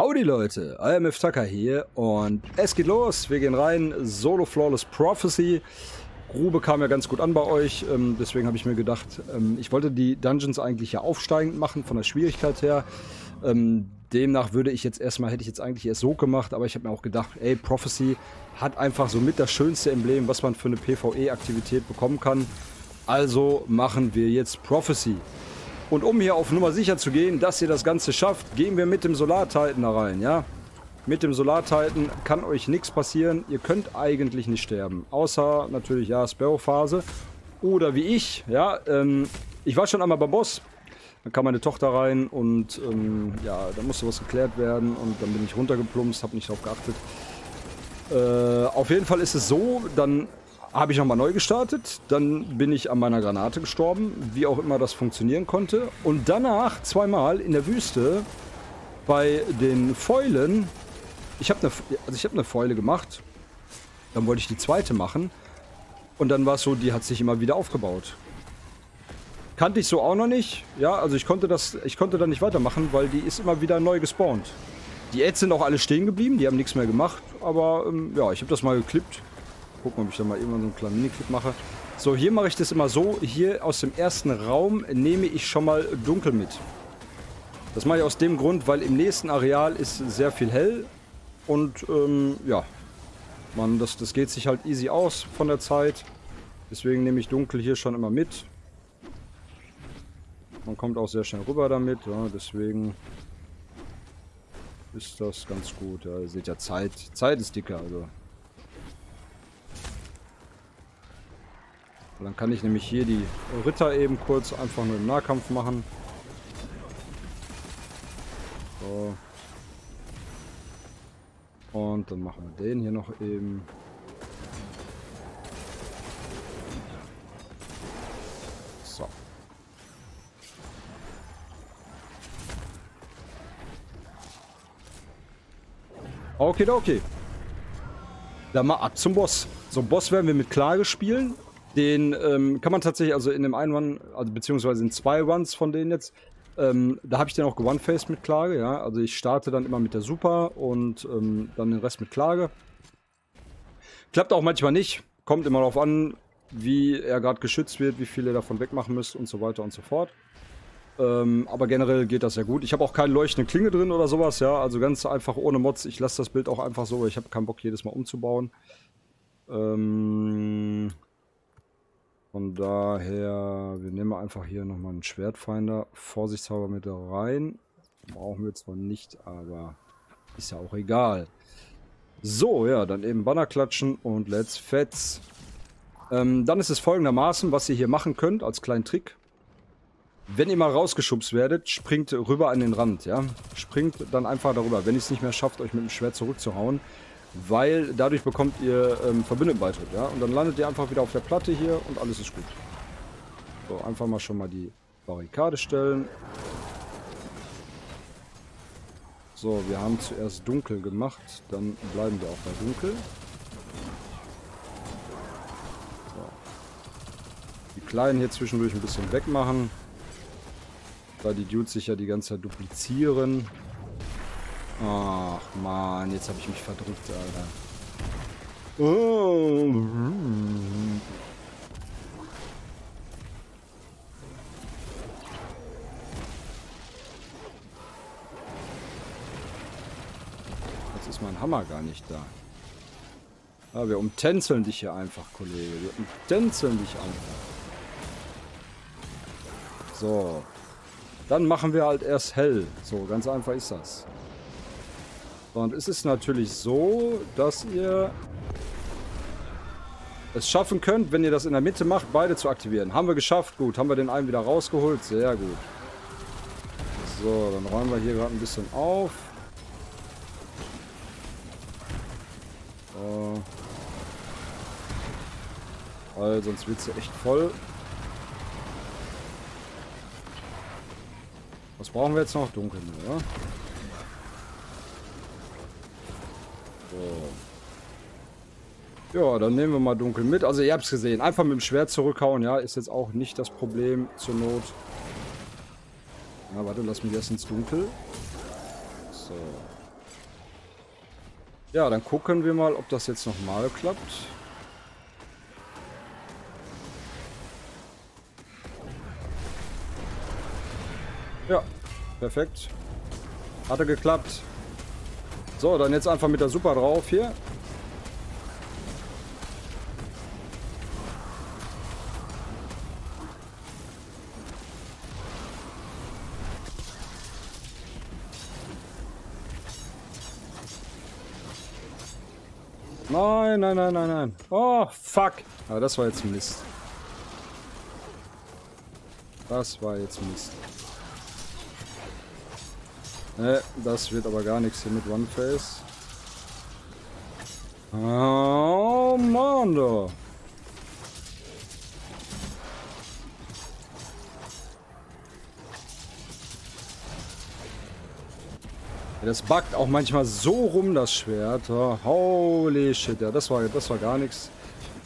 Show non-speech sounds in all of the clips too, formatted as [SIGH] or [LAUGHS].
Howdy Leute, IMF Tucker hier und es geht los. Wir gehen rein, Solo Flawless Prophecy. Grube kam ja ganz gut an bei euch, ähm, deswegen habe ich mir gedacht, ähm, ich wollte die Dungeons eigentlich ja aufsteigend machen von der Schwierigkeit her. Ähm, demnach würde ich jetzt erstmal, hätte ich jetzt eigentlich erst so gemacht, aber ich habe mir auch gedacht, ey, Prophecy hat einfach somit das schönste Emblem, was man für eine PvE-Aktivität bekommen kann. Also machen wir jetzt Prophecy. Und um hier auf Nummer sicher zu gehen, dass ihr das Ganze schafft, gehen wir mit dem Solar-Titan da rein, ja? Mit dem Solar-Titan kann euch nichts passieren. Ihr könnt eigentlich nicht sterben. Außer natürlich, ja, Sparrow-Phase. Oder wie ich, ja, ähm, ich war schon einmal beim Boss. Dann kam meine Tochter rein und ähm, ja, da musste was geklärt werden und dann bin ich runtergeplumpst, habe nicht drauf geachtet. Äh, auf jeden Fall ist es so, dann habe ich nochmal neu gestartet. Dann bin ich an meiner Granate gestorben, wie auch immer das funktionieren konnte. Und danach zweimal in der Wüste bei den Fäulen. Ich habe eine, also hab eine Fäule gemacht. Dann wollte ich die zweite machen. Und dann war es so, die hat sich immer wieder aufgebaut. Kannte ich so auch noch nicht. Ja, also ich konnte das, ich konnte da nicht weitermachen, weil die ist immer wieder neu gespawnt. Die Ads sind auch alle stehen geblieben, die haben nichts mehr gemacht. Aber ähm, ja, ich habe das mal geklippt gucken, ob ich da mal irgendwann so einen kleinen Miniclip mache. So, hier mache ich das immer so. Hier aus dem ersten Raum nehme ich schon mal dunkel mit. Das mache ich aus dem Grund, weil im nächsten Areal ist sehr viel hell. Und ähm, ja, man, das, das geht sich halt easy aus von der Zeit. Deswegen nehme ich dunkel hier schon immer mit. Man kommt auch sehr schnell rüber damit. Ja, deswegen ist das ganz gut. Ja, ihr seht ja, Zeit, Zeit ist dicker. Also dann kann ich nämlich hier die Ritter eben kurz einfach nur im Nahkampf machen. So. Und dann machen wir den hier noch eben. So. Okay, okay. Dann mal ab zum Boss. So, Boss werden wir mit Klage spielen. Den ähm, kann man tatsächlich, also in dem einen Run, also beziehungsweise in zwei Runs von denen jetzt, ähm, da habe ich den auch gewone-faced mit Klage, ja. Also ich starte dann immer mit der Super und ähm, dann den Rest mit Klage. Klappt auch manchmal nicht. Kommt immer darauf an, wie er gerade geschützt wird, wie viel ihr davon wegmachen müsst und so weiter und so fort. Ähm, aber generell geht das sehr gut. Ich habe auch keine leuchtende Klinge drin oder sowas, ja. Also ganz einfach ohne Mods. Ich lasse das Bild auch einfach so, ich habe keinen Bock jedes Mal umzubauen. Ähm, von daher, wir nehmen einfach hier nochmal einen Schwertfinder vorsichtshalber mit rein. Brauchen wir zwar nicht, aber ist ja auch egal. So, ja, dann eben Banner klatschen und let's fetz. Ähm, dann ist es folgendermaßen, was ihr hier machen könnt als kleinen Trick. Wenn ihr mal rausgeschubst werdet, springt rüber an den Rand, ja. Springt dann einfach darüber. Wenn ihr es nicht mehr schafft, euch mit dem Schwert zurückzuhauen, weil dadurch bekommt ihr ähm, Verbündetenbeitritt, ja. Und dann landet ihr einfach wieder auf der Platte hier und alles ist gut. So, einfach mal schon mal die Barrikade stellen. So, wir haben zuerst dunkel gemacht, dann bleiben wir auch bei dunkel. So. Die Kleinen hier zwischendurch ein bisschen wegmachen. Da die Dudes sich ja die ganze Zeit duplizieren. Ach man, jetzt habe ich mich verdrückt, Alter. Jetzt ist mein Hammer gar nicht da. Ja, wir umtänzeln dich hier einfach, Kollege. Wir umtänzeln dich einfach. So. Dann machen wir halt erst hell. So, ganz einfach ist das. Und es ist natürlich so, dass ihr es schaffen könnt, wenn ihr das in der Mitte macht, beide zu aktivieren. Haben wir geschafft, gut. Haben wir den einen wieder rausgeholt, sehr gut. So, dann räumen wir hier gerade ein bisschen auf. Weil sonst wird sie echt voll. Was brauchen wir jetzt noch? Dunkel, oder? So. Ja, dann nehmen wir mal dunkel mit. Also ihr habt es gesehen. Einfach mit dem Schwert zurückhauen, ja, ist jetzt auch nicht das Problem zur Not. Na, warte, lass mich erst ins Dunkel. So. Ja, dann gucken wir mal, ob das jetzt nochmal klappt. Ja, perfekt. Hatte geklappt. So, dann jetzt einfach mit der Super drauf hier. Nein, nein, nein, nein, nein. Oh, fuck. Aber das war jetzt Mist. Das war jetzt Mist. Ne, das wird aber gar nichts hier mit One Face. Oh, Mann, da. Das backt auch manchmal so rum, das Schwert. Oh, holy shit, ja, das war, das war gar nichts.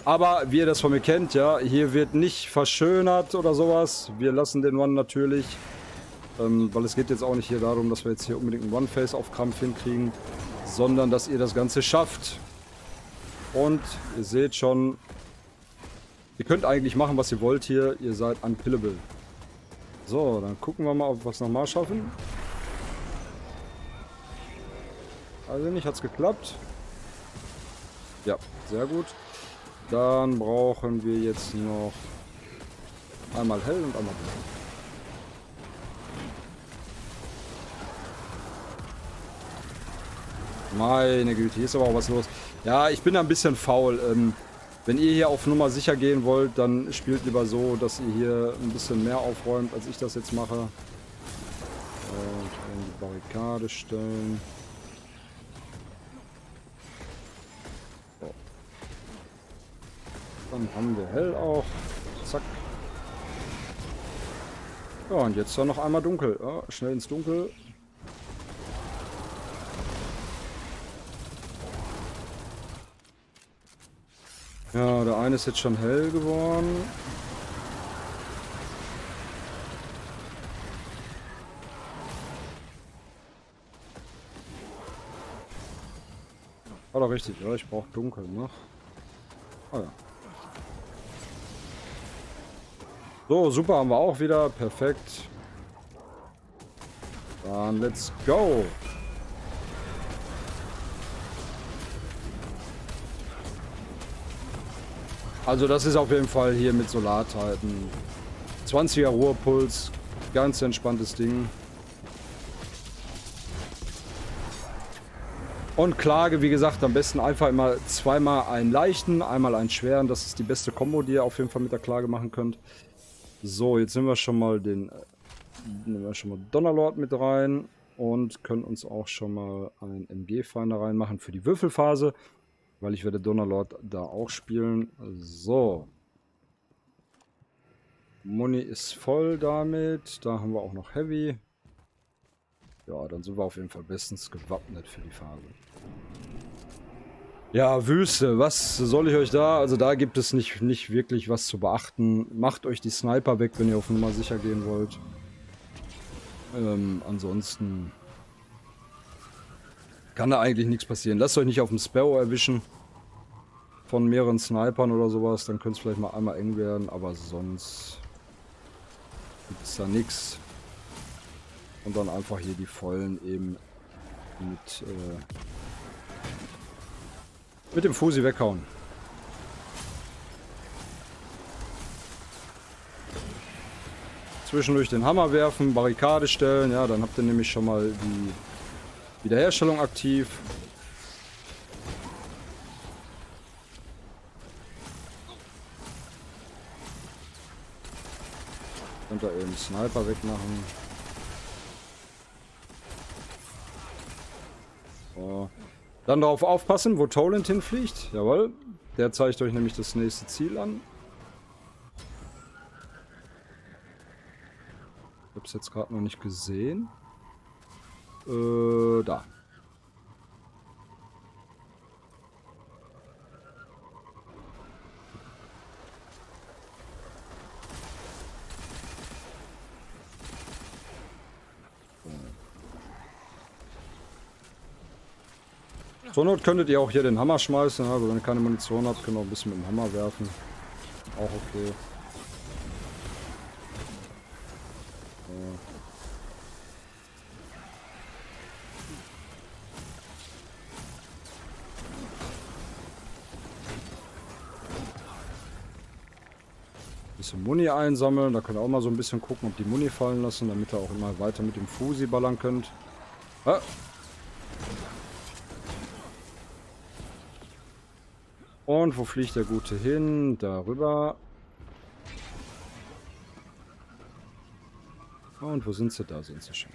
Aber wie ihr das von mir kennt, ja, hier wird nicht verschönert oder sowas. Wir lassen den One natürlich. Ähm, weil es geht jetzt auch nicht hier darum, dass wir jetzt hier unbedingt einen One-Face auf Krampf hinkriegen, sondern dass ihr das Ganze schafft. Und ihr seht schon, ihr könnt eigentlich machen, was ihr wollt hier. Ihr seid unkillable. So, dann gucken wir mal, ob wir es nochmal schaffen. Also nicht, hat es geklappt. Ja, sehr gut. Dann brauchen wir jetzt noch einmal hell und einmal blau. Meine Güte, hier ist aber auch was los. Ja, ich bin da ein bisschen faul. Ähm, wenn ihr hier auf Nummer sicher gehen wollt, dann spielt lieber so, dass ihr hier ein bisschen mehr aufräumt, als ich das jetzt mache. Und die Barrikade stellen. Dann haben wir hell auch. Zack. Ja, und jetzt dann noch einmal dunkel. Ja, schnell ins Dunkel. Ja, der eine ist jetzt schon hell geworden. War doch richtig, ja, ich brauche dunkel noch. Oh ja. So, super haben wir auch wieder. Perfekt. Dann let's go. Also das ist auf jeden Fall hier mit Solarzeiten. 20er Ruhepuls. Ganz entspanntes Ding. Und Klage, wie gesagt, am besten einfach immer zweimal einen leichten, einmal einen schweren. Das ist die beste Kombo, die ihr auf jeden Fall mit der Klage machen könnt. So, jetzt nehmen wir schon mal den nehmen wir schon mal Donnerlord mit rein und können uns auch schon mal einen MG-Finder reinmachen für die Würfelphase, weil ich werde Donnerlord da auch spielen. So. Muni ist voll damit. Da haben wir auch noch Heavy. Ja, dann sind wir auf jeden Fall bestens gewappnet für die Phase. Ja, Wüste, was soll ich euch da? Also da gibt es nicht, nicht wirklich was zu beachten. Macht euch die Sniper weg, wenn ihr auf Nummer sicher gehen wollt. Ähm, ansonsten kann da eigentlich nichts passieren. Lasst euch nicht auf dem Sparrow erwischen von mehreren Snipern oder sowas. Dann könnte es vielleicht mal einmal eng werden, aber sonst gibt es da nichts. Und dann einfach hier die vollen eben mit... Äh, mit dem Fusi weghauen. Zwischendurch den Hammer werfen, Barrikade stellen. Ja, dann habt ihr nämlich schon mal die Wiederherstellung aktiv. Eben Sniper wegmachen. So. Dann darauf aufpassen, wo Toland hinfliegt. Jawohl. Der zeigt euch nämlich das nächste Ziel an. Ich habe es jetzt gerade noch nicht gesehen. Äh, da. Zur Not könntet ihr auch hier den Hammer schmeißen, aber wenn ihr keine Munition habt, könnt ihr auch ein bisschen mit dem Hammer werfen. Auch okay. Bisschen Muni einsammeln, da könnt ihr auch mal so ein bisschen gucken, ob die Muni fallen lassen, damit ihr auch immer weiter mit dem Fusi ballern könnt. Ah. Und wo fliegt der Gute hin? Darüber. Und wo sind sie? Da sind sie schon.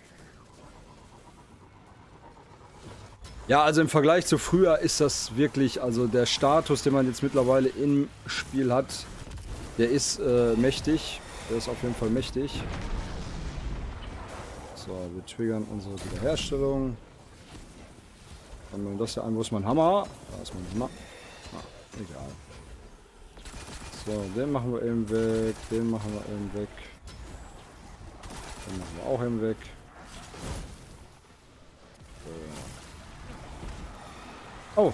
Ja, also im Vergleich zu früher ist das wirklich, also der Status, den man jetzt mittlerweile im Spiel hat, der ist äh, mächtig. Der ist auf jeden Fall mächtig. So, wir triggern unsere Wiederherstellung. Dann das hier ein, wo ist mein Hammer? Da ist mein Hammer. Egal. So, den machen wir eben weg, den machen wir eben weg. Den machen wir auch eben weg. So. Oh.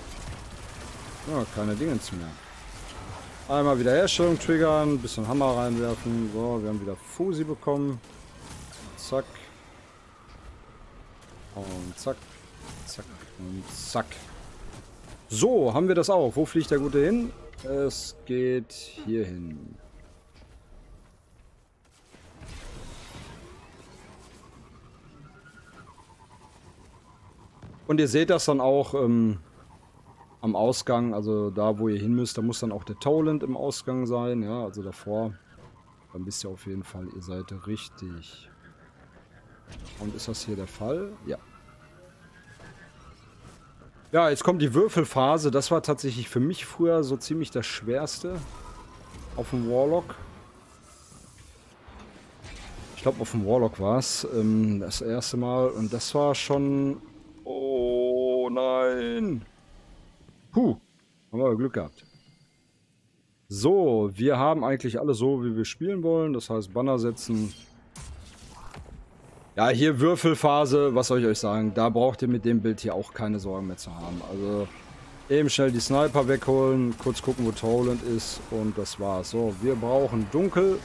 Ja, keine Dinge mehr. Einmal Wiederherstellung triggern, bisschen Hammer reinwerfen. So, wir haben wieder Fusi bekommen. Zack. Und zack. Zack. Und zack. So, haben wir das auch. Wo fliegt der Gute hin? Es geht hier hin. Und ihr seht das dann auch, ähm, am Ausgang, also da, wo ihr hin müsst, da muss dann auch der Toland im Ausgang sein, ja, also davor. Dann wisst ihr auf jeden Fall, ihr seid richtig. Und ist das hier der Fall? Ja. Ja, jetzt kommt die Würfelphase. Das war tatsächlich für mich früher so ziemlich das Schwerste. Auf dem Warlock. Ich glaube, auf dem Warlock war es ähm, das erste Mal. Und das war schon... Oh nein! Puh, haben wir Glück gehabt. So, wir haben eigentlich alles so, wie wir spielen wollen. Das heißt, Banner setzen. Ja, hier Würfelphase, was soll ich euch sagen? Da braucht ihr mit dem Bild hier auch keine Sorgen mehr zu haben. Also eben schnell die Sniper wegholen, kurz gucken, wo Toland ist und das war's. So, wir brauchen Dunkel.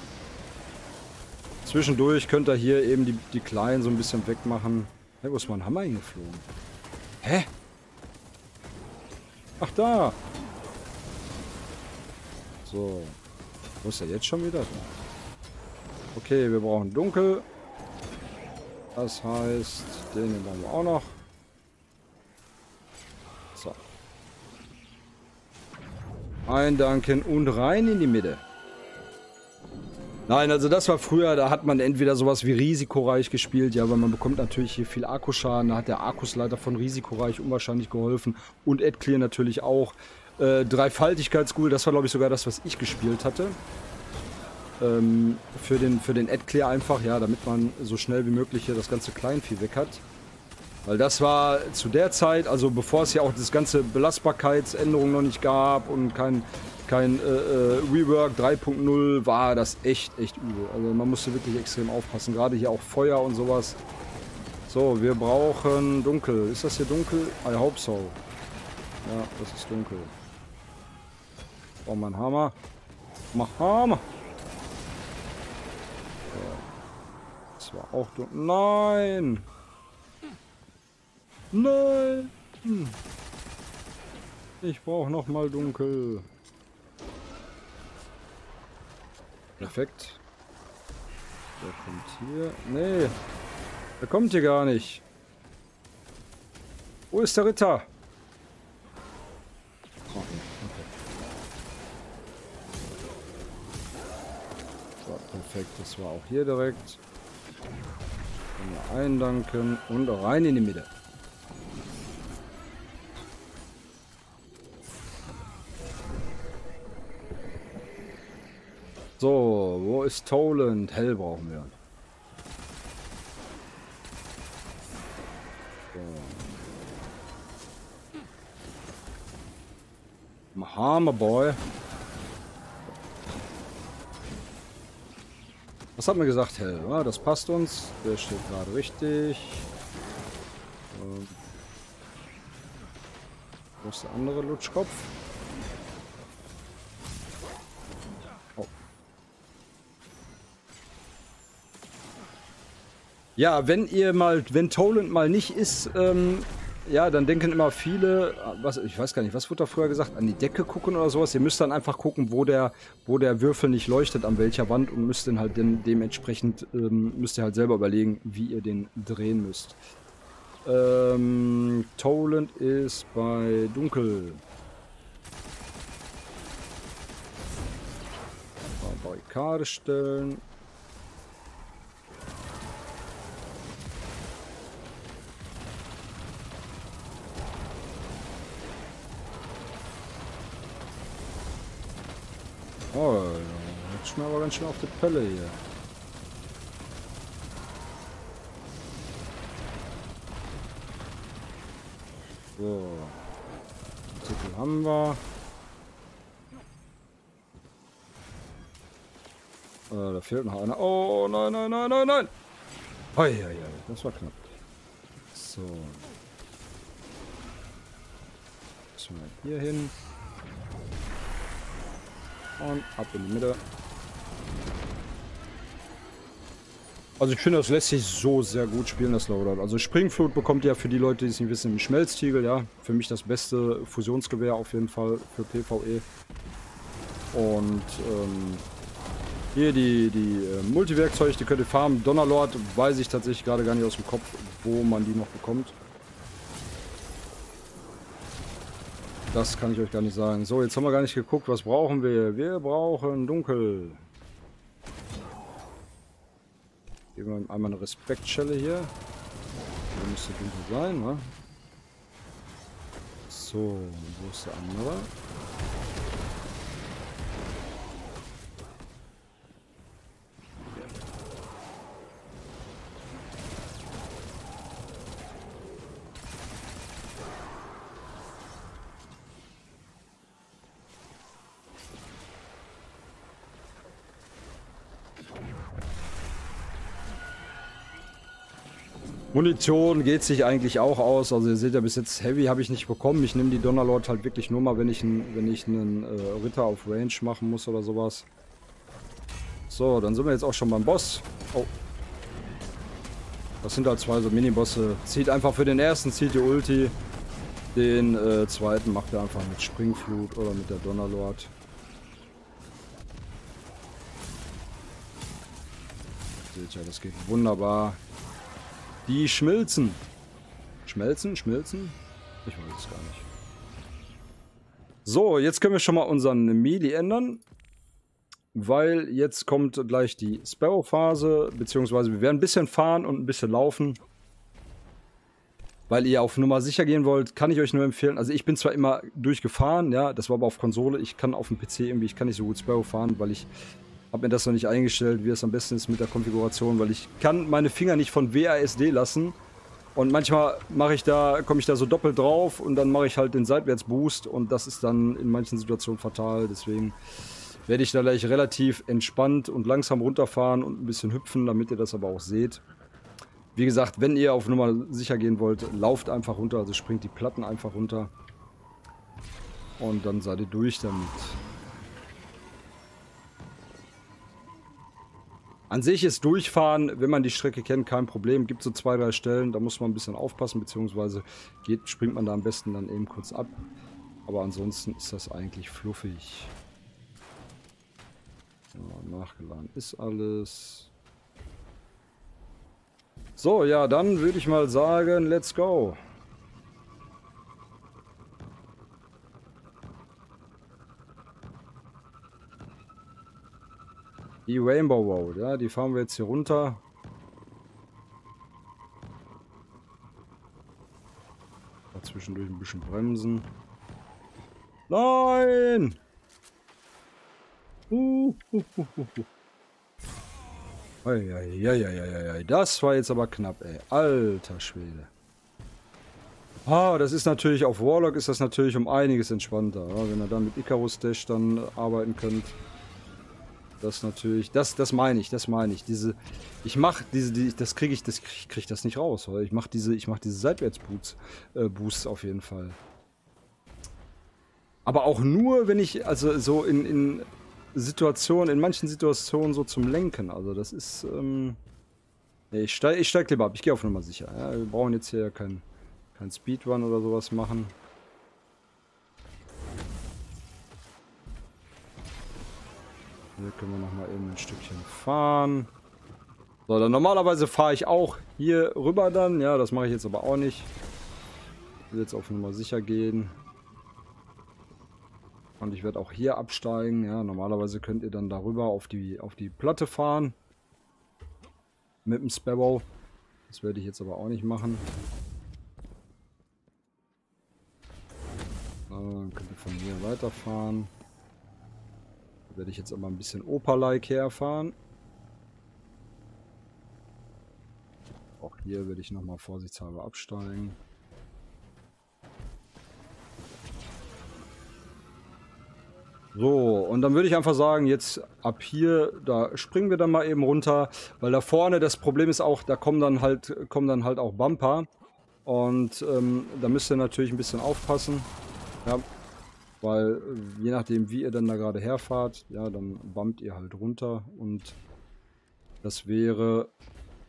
Zwischendurch könnt ihr hier eben die, die Kleinen so ein bisschen wegmachen. Hey, wo ist mein Hammer hingeflogen? Hä? Ach, da. So. Wo ist er jetzt schon wieder? Okay, wir brauchen dunkel. Das heißt, den brauchen wir auch noch. So. Eindanken und rein in die Mitte. Nein, also das war früher, da hat man entweder sowas wie risikoreich gespielt, ja, weil man bekommt natürlich hier viel Akkuschaden, da hat der Akkusleiter von risikoreich unwahrscheinlich geholfen und Edclear natürlich auch. Äh, Dreifaltigkeitsghoul, das war glaube ich sogar das, was ich gespielt hatte. Ähm, für den, für den Edclear einfach, ja, damit man so schnell wie möglich hier das ganze Kleinvieh weg hat. Weil das war zu der Zeit, also bevor es ja auch das ganze Belastbarkeitsänderung noch nicht gab und kein kein äh, äh, Rework 3.0 war das echt, echt übel. Also man musste wirklich extrem aufpassen. Gerade hier auch Feuer und sowas. So, wir brauchen dunkel. Ist das hier dunkel? I hope so. Ja, das ist dunkel. Oh, mein Hammer. Mach Hammer. War auch dunkel. Nein! Nein! Ich brauche noch mal dunkel. Perfekt. Der kommt hier. Nee. Der kommt hier gar nicht. Wo ist der Ritter? So, perfekt. Das war auch hier direkt. Wir eindanken und rein in die Mitte. So, wo ist Toland? Hell brauchen wir. So. Hammer Was hat man gesagt, Hell? Das passt uns. Der steht gerade richtig. Wo ist der andere Lutschkopf? Oh. Ja, wenn ihr mal, wenn Toland mal nicht ist, ähm, ja, dann denken immer viele, was, ich weiß gar nicht, was wurde da früher gesagt, an die Decke gucken oder sowas. Ihr müsst dann einfach gucken, wo der, wo der Würfel nicht leuchtet, an welcher Wand und müsst dann halt den, dementsprechend, ähm, müsst ihr halt selber überlegen, wie ihr den drehen müsst. Ähm, Toland ist bei Dunkel. Barrikade stellen. Oh, jetzt schon aber ganz schön auf die Pelle hier. So. Titel haben wir. Äh, da fehlt noch einer. Oh, nein, nein, nein, nein, nein. Oh, ja, ja, das war knapp. So. Müssen wir hier hin. Und ab in die Mitte. Also ich finde, das lässt sich so sehr gut spielen, das Loadout. Also Springflut bekommt ja für die Leute, die es nicht wissen, im Schmelztiegel, ja. Für mich das beste Fusionsgewehr auf jeden Fall für PvE. Und ähm, hier die, die äh, Multiwerkzeuge, die könnt ihr farmen. Donnerlord weiß ich tatsächlich gerade gar nicht aus dem Kopf, wo man die noch bekommt. Das kann ich euch gar nicht sagen. So, jetzt haben wir gar nicht geguckt, was brauchen wir. Wir brauchen Dunkel. Geben wir einmal eine Respektschelle hier. Hier müsste dunkel sein, ne? So, wo ist der andere? Munition geht sich eigentlich auch aus. Also ihr seht ja bis jetzt Heavy habe ich nicht bekommen. Ich nehme die Donnerlord halt wirklich nur mal, wenn ich, wenn ich einen äh, Ritter auf Range machen muss oder sowas. So, dann sind wir jetzt auch schon beim Boss. Oh. Das sind halt zwei so Mini-Bosse. Zieht einfach für den ersten, zieht die Ulti. Den äh, zweiten macht er einfach mit Springflut oder mit der Donnerlord. Seht ihr, das geht wunderbar. Die schmilzen. Schmelzen? Schmilzen? Ich weiß es gar nicht. So, jetzt können wir schon mal unseren Melee ändern. Weil jetzt kommt gleich die Sparrow-Phase, beziehungsweise wir werden ein bisschen fahren und ein bisschen laufen. Weil ihr auf Nummer sicher gehen wollt, kann ich euch nur empfehlen. Also ich bin zwar immer durchgefahren, ja, das war aber auf Konsole. Ich kann auf dem PC irgendwie, ich kann nicht so gut Sparrow fahren, weil ich habe mir das noch nicht eingestellt, wie es am besten ist mit der Konfiguration, weil ich kann meine Finger nicht von WASD lassen. Und manchmal mache ich da, komme ich da so doppelt drauf und dann mache ich halt den Seitwärtsboost und das ist dann in manchen Situationen fatal. Deswegen werde ich da gleich relativ entspannt und langsam runterfahren und ein bisschen hüpfen, damit ihr das aber auch seht. Wie gesagt, wenn ihr auf Nummer sicher gehen wollt, lauft einfach runter, also springt die Platten einfach runter. Und dann seid ihr durch damit. An sich ist Durchfahren, wenn man die Strecke kennt, kein Problem. Gibt so zwei, drei Stellen, da muss man ein bisschen aufpassen, beziehungsweise geht, springt man da am besten dann eben kurz ab. Aber ansonsten ist das eigentlich fluffig. So, nachgeladen ist alles. So, ja, dann würde ich mal sagen, let's go. Die Rainbow Road, ja, die fahren wir jetzt hier runter. Zwischendurch ein bisschen bremsen. Nein! Eieieiei, das war jetzt aber knapp, ey. Alter Schwede. Ah, das ist natürlich, auf Warlock ist das natürlich um einiges entspannter, wenn ihr dann mit Icarus Dash dann arbeiten könnt. Das natürlich, das, das meine ich, das meine ich. Diese, ich mache diese, die, das kriege ich, das krieg, krieg das nicht raus. Oder? Ich mache diese, ich mache diese Seitwärtsboosts äh, Boosts auf jeden Fall. Aber auch nur, wenn ich, also so in, in Situationen, in manchen Situationen so zum Lenken. Also das ist, ähm, ich steige ich steig lieber ab. Ich gehe auf Nummer sicher. Ja, wir brauchen jetzt hier kein, kein Speedrun oder sowas machen. Hier können wir nochmal eben ein Stückchen fahren. So, dann normalerweise fahre ich auch hier rüber dann. Ja, das mache ich jetzt aber auch nicht. Ich will jetzt auf Nummer sicher gehen. Und ich werde auch hier absteigen. Ja, normalerweise könnt ihr dann darüber auf die, auf die Platte fahren. Mit dem Sparrow. Das werde ich jetzt aber auch nicht machen. Dann könnt ihr von hier weiterfahren werde ich jetzt aber ein bisschen Opa-like herfahren. Auch hier werde ich nochmal vorsichtshalber absteigen. So, und dann würde ich einfach sagen, jetzt ab hier, da springen wir dann mal eben runter, weil da vorne das Problem ist auch, da kommen dann halt, kommen dann halt auch Bumper. Und ähm, da müsst ihr natürlich ein bisschen aufpassen. Ja, weil äh, je nachdem, wie ihr dann da gerade herfahrt, ja, dann bumpt ihr halt runter und das wäre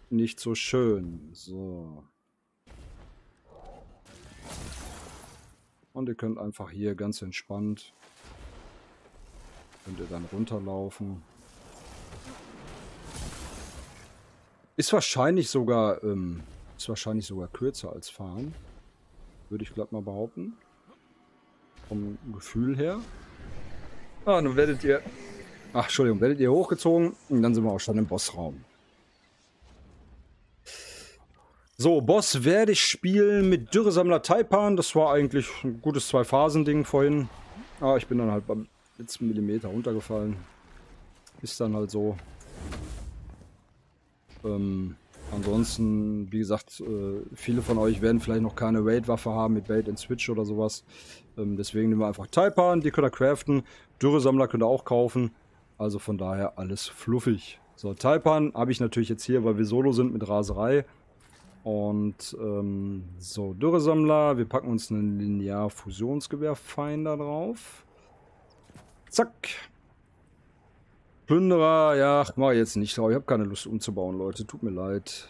nicht so schön. So. Und ihr könnt einfach hier ganz entspannt könnt ihr dann runterlaufen. Ist wahrscheinlich sogar ähm, ist wahrscheinlich sogar kürzer als fahren. Würde ich glatt mal behaupten vom Gefühl her. Ah, nun werdet ihr... Ach, Entschuldigung, werdet ihr hochgezogen und dann sind wir auch schon im Bossraum. So, Boss werde ich spielen mit Dürresammler Taipan. Das war eigentlich ein gutes Zwei-Phasen-Ding vorhin. Ah, ich bin dann halt beim letzten Millimeter runtergefallen. Ist dann halt so. Ähm, Ansonsten, wie gesagt, äh, viele von euch werden vielleicht noch keine Raid-Waffe haben mit Bait and Switch oder sowas. Ähm, deswegen nehmen wir einfach Taipan, die könnt ihr craften. Dürresammler könnt ihr auch kaufen. Also von daher alles fluffig. So, Taipan habe ich natürlich jetzt hier, weil wir solo sind mit Raserei. Und ähm, so, Dürresammler. Wir packen uns einen Linear-Fusionsgewehr-Finder drauf. Zack. Plünderer, ja, mach jetzt nicht. Ich habe keine Lust umzubauen, Leute. Tut mir leid.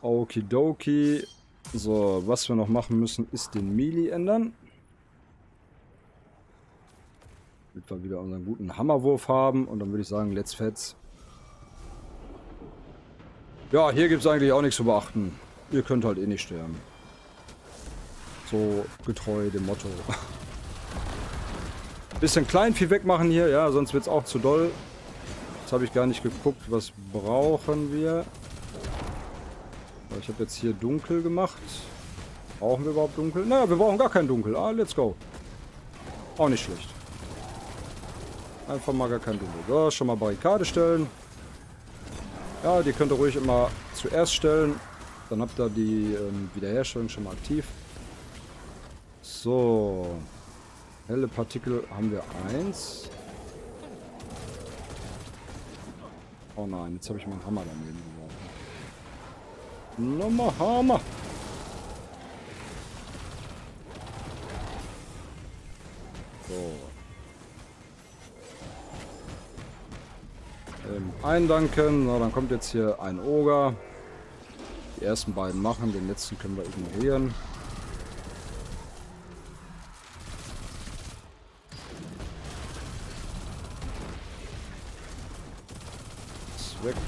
Okidoki. So, was wir noch machen müssen, ist den Melee ändern. Damit wir wieder unseren guten Hammerwurf haben. Und dann würde ich sagen, let's fetz. Ja, hier gibt es eigentlich auch nichts zu beachten. Ihr könnt halt eh nicht sterben. So getreu dem Motto. [LAUGHS] Bisschen Kleinvieh wegmachen hier, ja, sonst wird es auch zu doll. Jetzt habe ich gar nicht geguckt, was brauchen wir. Ich habe jetzt hier dunkel gemacht. Brauchen wir überhaupt dunkel? Naja, wir brauchen gar kein dunkel. Ah, let's go. Auch nicht schlecht. Einfach mal gar kein dunkel. So, schon mal Barrikade stellen. Ja, die könnt ihr ruhig immer zuerst stellen. Dann habt ihr die ähm, Wiederherstellung schon mal aktiv. So. Helle Partikel haben wir eins. Oh nein, jetzt habe ich meinen Hammer daneben geworfen. Nochmal Hammer. So. Ähm, eindanken. Na, dann kommt jetzt hier ein Oger. Die ersten beiden machen, den letzten können wir ignorieren.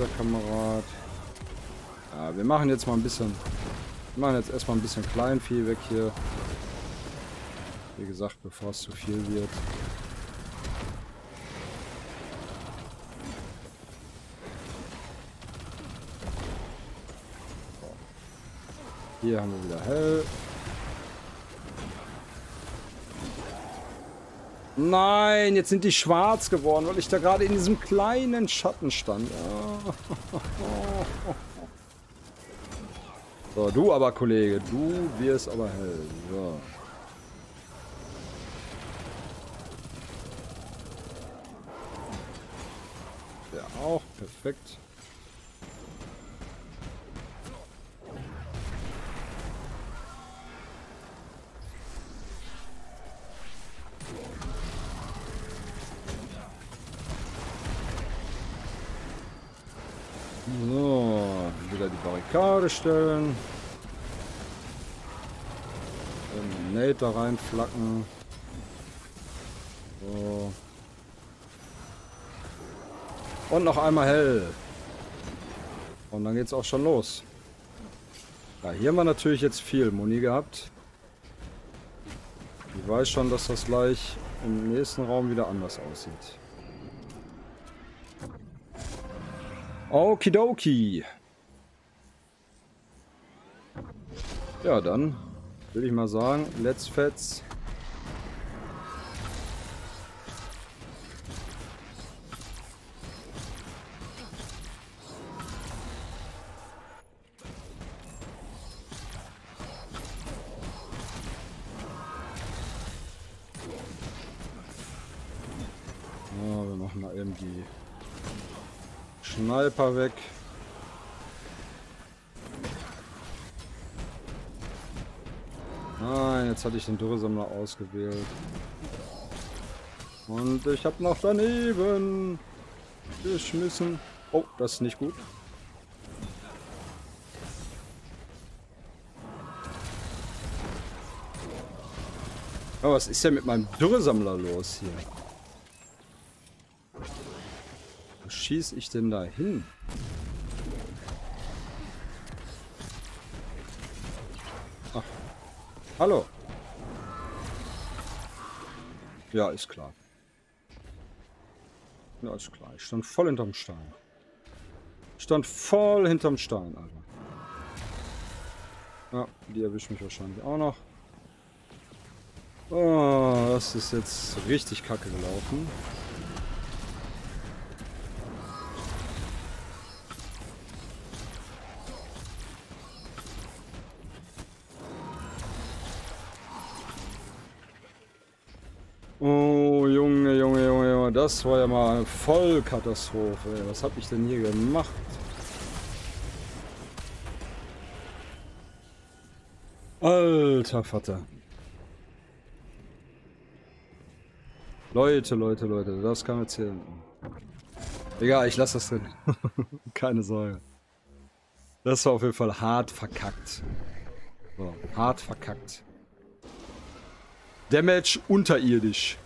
Der Kamerad. Ja, wir machen jetzt mal ein bisschen... Wir machen jetzt erstmal ein bisschen Kleinvieh weg hier. Wie gesagt, bevor es zu viel wird. Hier haben wir wieder hell. Nein, jetzt sind die schwarz geworden, weil ich da gerade in diesem kleinen Schatten stand. So, du aber, Kollege, du wirst aber hell. So. Der auch, perfekt. Barrikade stellen. Ein Nate da reinflacken. So. Und noch einmal hell. Und dann geht's auch schon los. Ja, hier haben wir natürlich jetzt viel Muni gehabt. Ich weiß schon, dass das gleich im nächsten Raum wieder anders aussieht. Okidoki. Ja, dann würde ich mal sagen, let's fetz. Ja, wir machen mal eben die Schneiper weg. Nein, jetzt hatte ich den Dürresammler ausgewählt. Und ich habe noch daneben geschmissen. Oh, das ist nicht gut. Aber was ist denn mit meinem Dürresammler los hier? Wo schieße ich denn da hin? Hallo. Ja, ist klar. Ja, ist klar. Ich stand voll hinterm Stein. Ich stand voll hinterm Stein, Alter. Ja, die erwischt mich wahrscheinlich auch noch. Oh, das ist jetzt richtig kacke gelaufen. Das war ja mal eine Vollkatastrophe. Was habe ich denn hier gemacht? Alter Vater. Leute, Leute, Leute, das kann erzählen. Egal, ich lasse das drin. [LAUGHS] Keine Sorge. Das war auf jeden Fall hart verkackt. So, hart verkackt. Damage unterirdisch.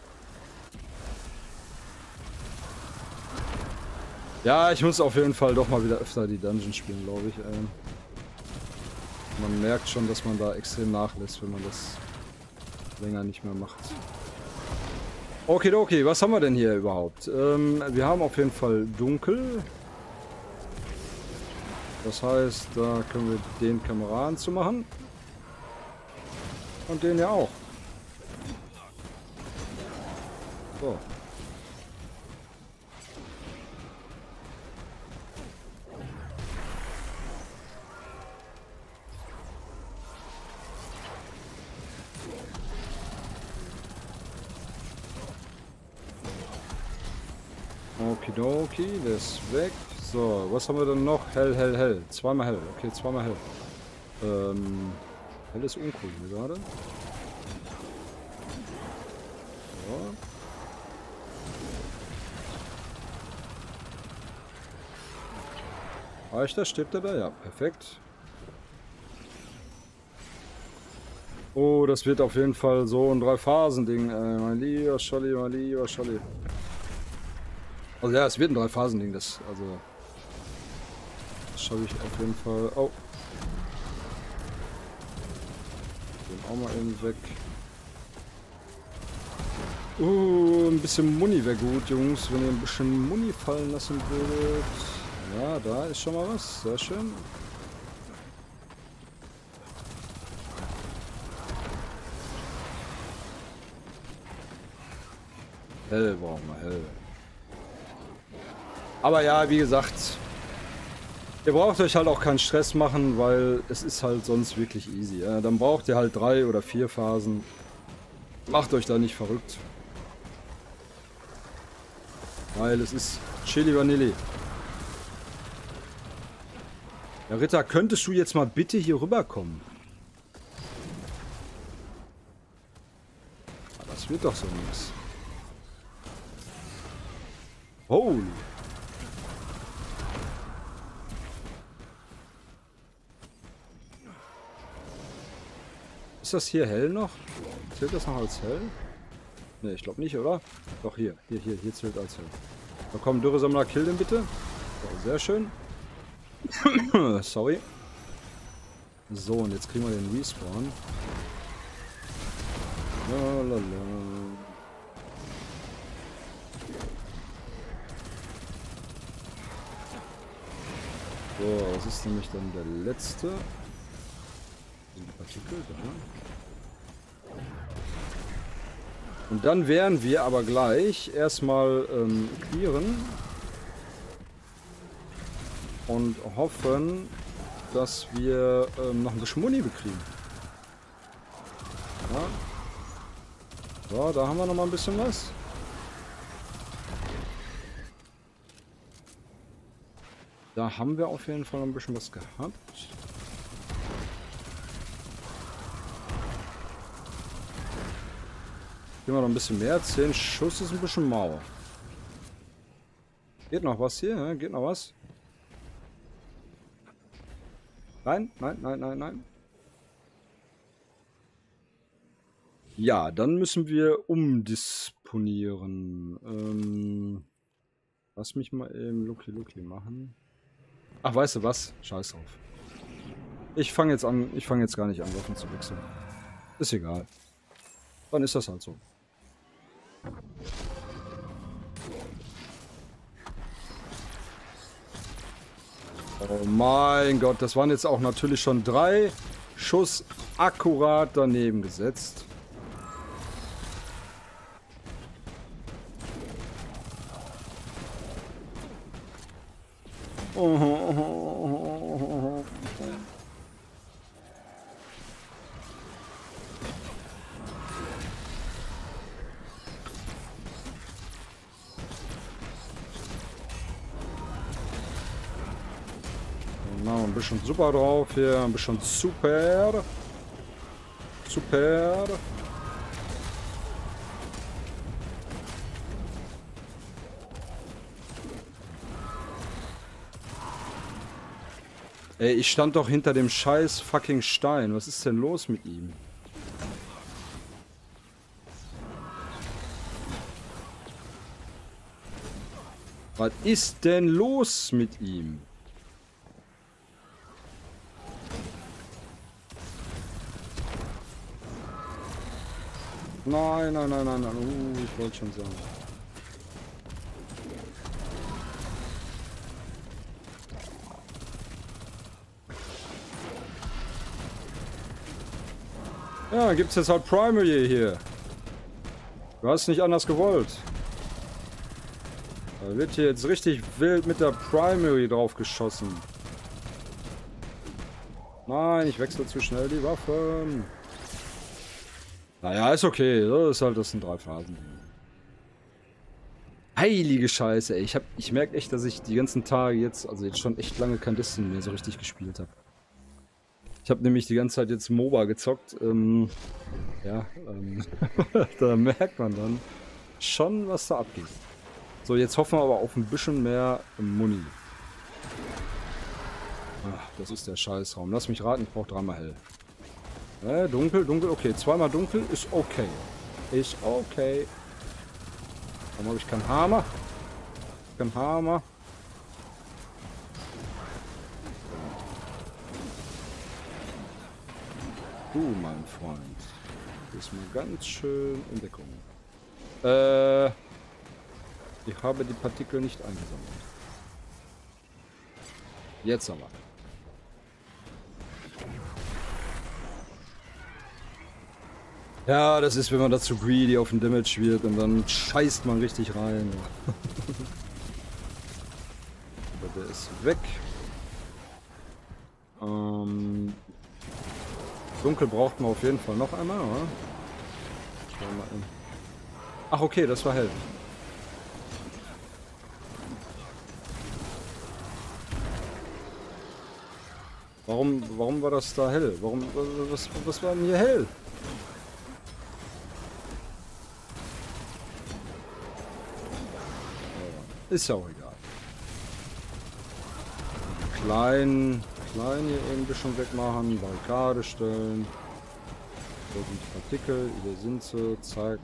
Ja, ich muss auf jeden Fall doch mal wieder öfter die Dungeon spielen, glaube ich. Ähm, man merkt schon, dass man da extrem nachlässt, wenn man das länger nicht mehr macht. Okay, okay, was haben wir denn hier überhaupt? Ähm, wir haben auf jeden Fall dunkel. Das heißt, da können wir den Kameraden zu machen. Und den ja auch. So. Okidoki, der ist weg. So, was haben wir denn noch? Hell, hell, hell. Zweimal hell. Okay, zweimal hell. Ähm, hell ist uncool hier gerade. So. Reicht das? Stirbt er da? Ja, perfekt. Oh, das wird auf jeden Fall so ein Drei-Phasen-Ding. Äh, mein lieber Scholli, mein lieber Scholli. Also ja, es wird ein Drei-Phasen-Ding, das, also... Das schaffe ich auf jeden Fall... Oh. Den auch mal eben weg. Uh, ein bisschen Muni wäre gut, Jungs, wenn ihr ein bisschen Muni fallen lassen würdet. Ja, da ist schon mal was. Sehr schön. Hell brauchen wir, hell. Aber ja, wie gesagt, ihr braucht euch halt auch keinen Stress machen, weil es ist halt sonst wirklich easy. Ja? Dann braucht ihr halt drei oder vier Phasen. Macht euch da nicht verrückt. Weil es ist Chili Vanilli. Ja, Ritter, könntest du jetzt mal bitte hier rüberkommen? Das wird doch so nichts. Holy. Ist das hier hell noch? Zählt das noch als hell? Ne, ich glaube nicht, oder? Doch, hier. Hier, hier, hier zählt als hell. Da komm, Dürresammler, kill den bitte. So, sehr schön. [COUGHS] Sorry. So, und jetzt kriegen wir den Respawn. Lalala. So, was ist nämlich dann der letzte? Die Partikel, da. Und dann werden wir aber gleich erstmal ähm, clearen und hoffen, dass wir ähm, noch ein bisschen Muni bekriegen. Ja. So, da haben wir noch mal ein bisschen was. Da haben wir auf jeden Fall noch ein bisschen was gehabt. Gehen wir noch ein bisschen mehr. 10 Schuss ist ein bisschen mau. Geht noch was hier? Ne? Geht noch was? Nein, nein, nein, nein, nein. Ja, dann müssen wir umdisponieren. Ähm, lass mich mal eben Lucky Lucky machen. Ach, weißt du was? Scheiß drauf. Ich fange jetzt an, ich fange jetzt gar nicht an, Waffen zu wechseln. Ist egal. Dann ist das halt so. Oh mein Gott, das waren jetzt auch natürlich schon drei Schuss akkurat daneben gesetzt. Oh, bisschen super drauf hier, ein bisschen super. Super. Ey, ich stand doch hinter dem scheiß fucking Stein. Was ist denn los mit ihm? Was ist denn los mit ihm? Nein, nein, nein, nein, nein. Uh, ich wollte schon sagen. Ja, gibt's jetzt halt Primary hier. Du hast nicht anders gewollt. Da wird hier jetzt richtig wild mit der Primary drauf geschossen. Nein, ich wechsle zu schnell die Waffen. Naja, ist okay. Das ist halt, das sind drei Phasen. Heilige Scheiße, ey. Ich, hab, ich merke echt, dass ich die ganzen Tage jetzt, also jetzt schon echt lange kein Destiny mehr so richtig gespielt habe. Ich habe nämlich die ganze Zeit jetzt MOBA gezockt. Ähm, ja, ähm, [LAUGHS] da merkt man dann schon, was da abgeht. So, jetzt hoffen wir aber auf ein bisschen mehr Muni. Ach, das ist der Scheißraum. Lass mich raten, ich brauche dreimal hell. Äh, dunkel, dunkel, okay. Zweimal dunkel ist okay. Ist okay. Warum habe ich keinen Hammer? Kein Hammer. Du, mein Freund. Ist mal ganz schön in Deckung. Äh, ich habe die Partikel nicht eingesammelt. Jetzt aber. Ja, das ist, wenn man dazu greedy auf den Damage wird und dann scheißt man richtig rein. [LAUGHS] Aber der ist weg. Ähm, Dunkel braucht man auf jeden Fall noch einmal, oder? Ach, okay, das war hell. Warum, warum war das da hell? Warum, was, was war denn hier hell? Ist ja auch egal. Klein, klein hier eben ein bisschen wegmachen, Barrikade stellen. Da sind die Partikel, hier sind sie, zack.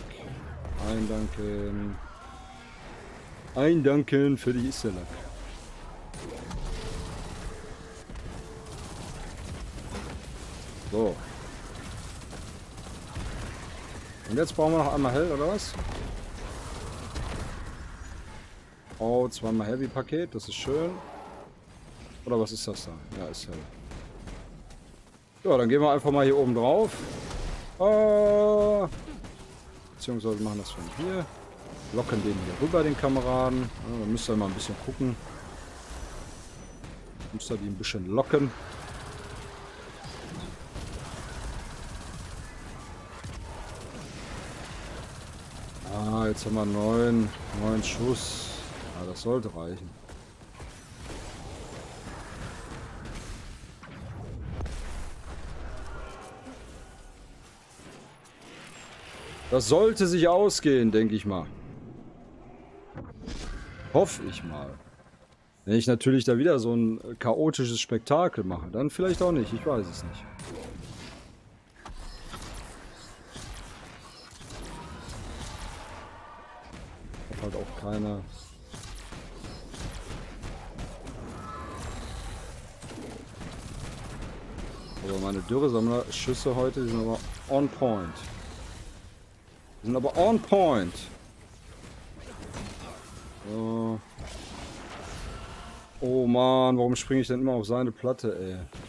Eindanken. Eindanken, für die ist der Lack. So. Und jetzt brauchen wir noch einmal hell, oder was? Oh, zweimal Heavy-Paket, das ist schön. Oder was ist das da? Ja, ist hell. Ja, dann gehen wir einfach mal hier oben drauf. Oh. Beziehungsweise machen das von hier. Locken den hier rüber, den Kameraden. Ja, dann müsst ihr mal ein bisschen gucken. Müsst ihr die ein bisschen locken. Ah, jetzt haben wir neun, neun Schuss. Das sollte reichen. Das sollte sich ausgehen, denke ich mal. Hoffe ich mal. Wenn ich natürlich da wieder so ein chaotisches Spektakel mache, dann vielleicht auch nicht. Ich weiß es nicht. Hab halt auch keine... Meine Dürresammler-Schüsse heute, die sind aber on point. Die sind aber on point. So. Oh man, warum springe ich denn immer auf seine Platte, ey?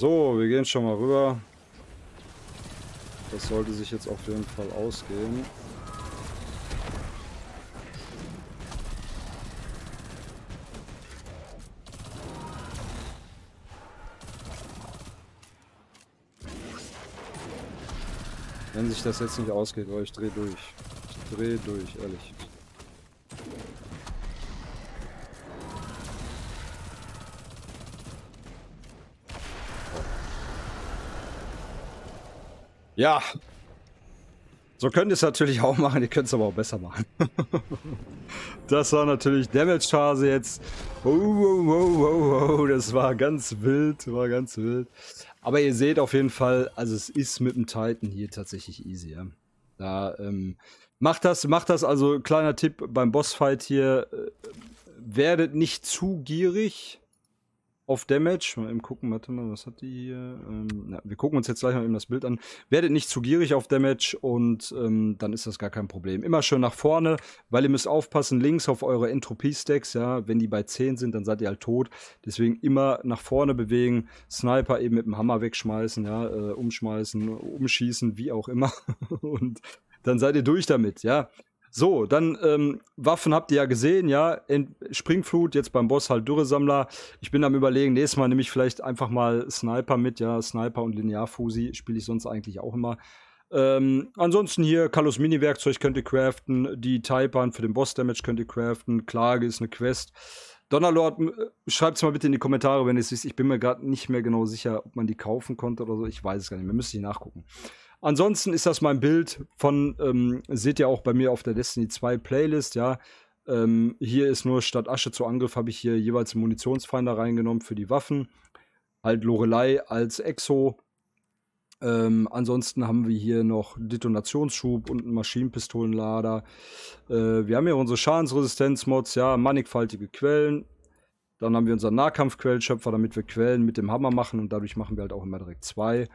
So, wir gehen schon mal rüber. Das sollte sich jetzt auf jeden Fall ausgehen. Wenn sich das jetzt nicht ausgeht, oh, ich dreh durch. Ich dreh durch, ehrlich. Ja. So könnt ihr es natürlich auch machen, ihr könnt es aber auch besser machen. [LAUGHS] das war natürlich Damage-Phase jetzt. Oh, oh, oh, oh, oh, das war ganz wild, war ganz wild. Aber ihr seht auf jeden Fall, also es ist mit dem Titan hier tatsächlich easy. Ja? Da ähm, macht das, macht das, also kleiner Tipp beim Bossfight hier, äh, werdet nicht zu gierig auf Damage. Mal eben gucken, warte mal, was hat die hier? Ähm, na, wir gucken uns jetzt gleich mal eben das Bild an. Werdet nicht zu gierig auf Damage und ähm, dann ist das gar kein Problem. Immer schön nach vorne, weil ihr müsst aufpassen, links auf eure Entropie-Stacks, ja, wenn die bei 10 sind, dann seid ihr halt tot. Deswegen immer nach vorne bewegen, Sniper eben mit dem Hammer wegschmeißen, ja, äh, umschmeißen, umschießen, wie auch immer. [LAUGHS] und dann seid ihr durch damit, ja. So, dann ähm, Waffen habt ihr ja gesehen, ja. In Springflut, jetzt beim Boss halt Dürresammler. Ich bin am überlegen, nächstes Mal nehme ich vielleicht einfach mal Sniper mit, ja. Sniper und Linearfusi spiele ich sonst eigentlich auch immer. Ähm, ansonsten hier Kalos Mini-Werkzeug könnt ihr craften, die Typern für den Boss-Damage könnt ihr craften, Klage ist eine Quest. Donnerlord, äh, schreibt es mal bitte in die Kommentare, wenn es ist. Ich bin mir gerade nicht mehr genau sicher, ob man die kaufen konnte oder so. Ich weiß es gar nicht mehr. Müsste ich nachgucken. Ansonsten ist das mein Bild von, ähm, seht ihr auch bei mir auf der Destiny 2 Playlist, ja. Ähm, hier ist nur statt Asche zu Angriff, habe ich hier jeweils Munitionsfinder reingenommen für die Waffen. Halt Lorelei als Exo. Ähm, ansonsten haben wir hier noch Detonationsschub und einen Maschinenpistolenlader. Äh, wir haben hier unsere Schadensresistenzmods, ja, mannigfaltige Quellen. Dann haben wir unseren Nahkampfquellschöpfer, damit wir Quellen mit dem Hammer machen und dadurch machen wir halt auch immer direkt zwei.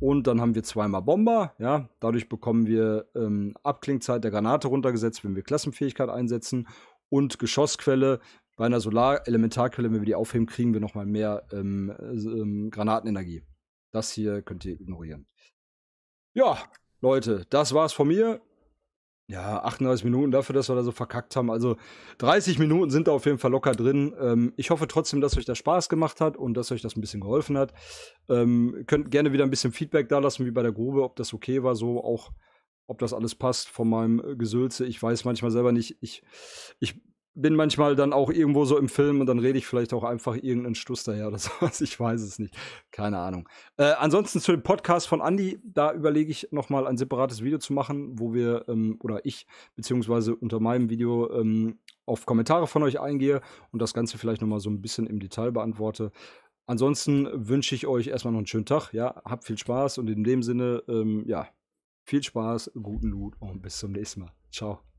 Und dann haben wir zweimal Bomber. Ja, dadurch bekommen wir ähm, Abklingzeit der Granate runtergesetzt, wenn wir Klassenfähigkeit einsetzen. Und Geschossquelle. Bei einer Solar-Elementarquelle, wenn wir die aufheben, kriegen wir nochmal mehr ähm, ähm, Granatenenergie. Das hier könnt ihr ignorieren. Ja, Leute, das war's von mir. Ja, 38 Minuten dafür, dass wir da so verkackt haben. Also 30 Minuten sind da auf jeden Fall locker drin. Ähm, ich hoffe trotzdem, dass euch das Spaß gemacht hat und dass euch das ein bisschen geholfen hat. Ähm, könnt gerne wieder ein bisschen Feedback da lassen, wie bei der Grube, ob das okay war, so auch, ob das alles passt von meinem Gesülze. Ich weiß manchmal selber nicht. Ich, ich bin manchmal dann auch irgendwo so im Film und dann rede ich vielleicht auch einfach irgendeinen Stuss daher oder [LAUGHS] sowas. Ich weiß es nicht. Keine Ahnung. Äh, ansonsten zu dem Podcast von Andy, da überlege ich nochmal ein separates Video zu machen, wo wir, ähm, oder ich, beziehungsweise unter meinem Video ähm, auf Kommentare von euch eingehe und das Ganze vielleicht nochmal so ein bisschen im Detail beantworte. Ansonsten wünsche ich euch erstmal noch einen schönen Tag. Ja, habt viel Spaß und in dem Sinne, ähm, ja, viel Spaß, guten Loot und bis zum nächsten Mal. Ciao.